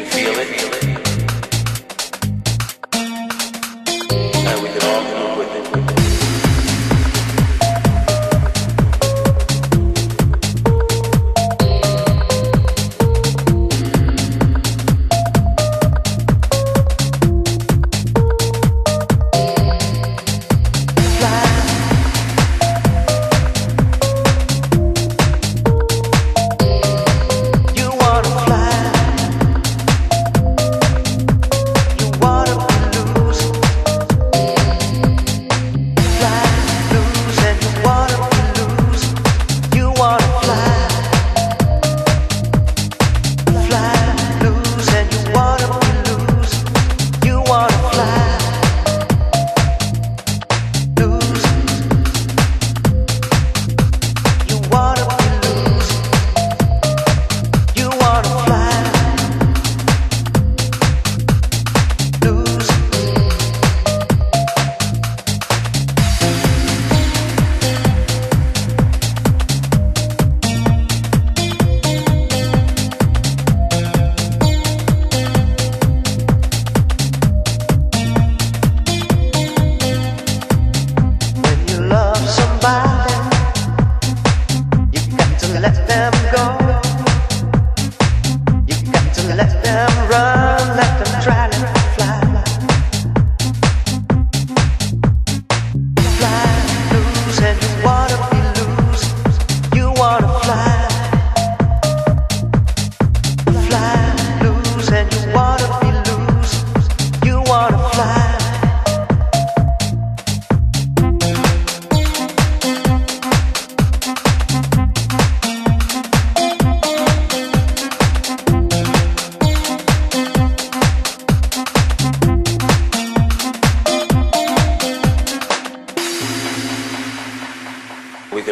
can feel it.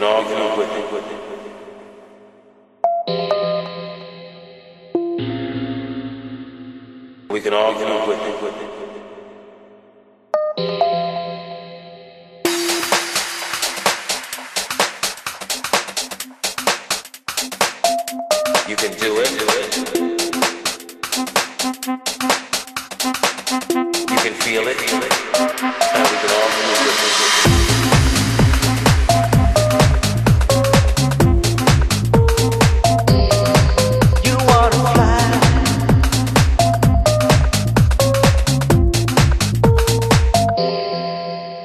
can all do up. With it. We can all do with it. With it. You can do it. You can feel it. Feel it.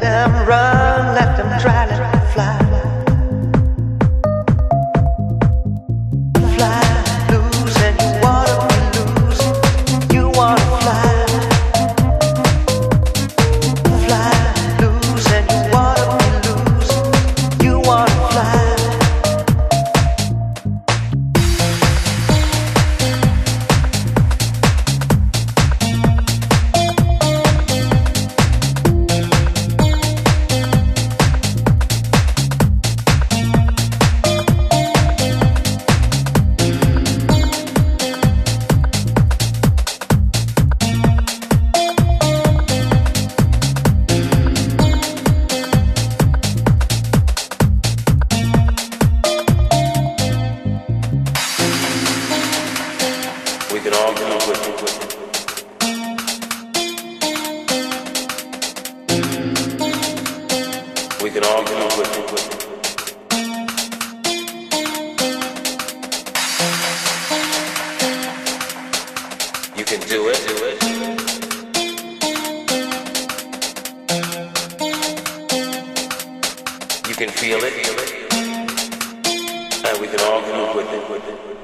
them run, let them try to we can all move with it. You can do it. Do it. You can feel it. And we can all move with it.